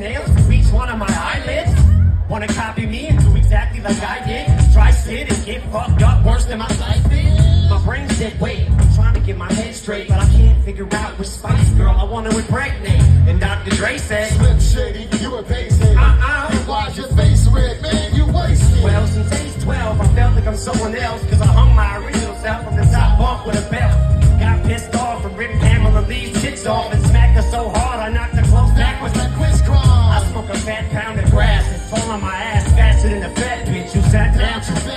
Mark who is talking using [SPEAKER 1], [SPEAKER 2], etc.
[SPEAKER 1] nails to each one of my eyelids. Wanna copy me and do exactly like I did? Try sit and get fucked up worse than my life is. My brain said, wait, I'm trying to get my head straight, but I can't figure out which spice girl I wanna impregnate. And Dr. Dre said,
[SPEAKER 2] Slim Shady, you a basic.
[SPEAKER 1] Uh-uh. And why's
[SPEAKER 2] your face red, man? You wasted. Well,
[SPEAKER 1] since age 12, I felt like I'm someone else, cause I hung my original self from the top bunk with a belt. Got pissed off and ripped Pamela Lee's tits off and smacked her so hard I knocked her clothes on my ass faster than a fat bitch You sat down too
[SPEAKER 2] fast.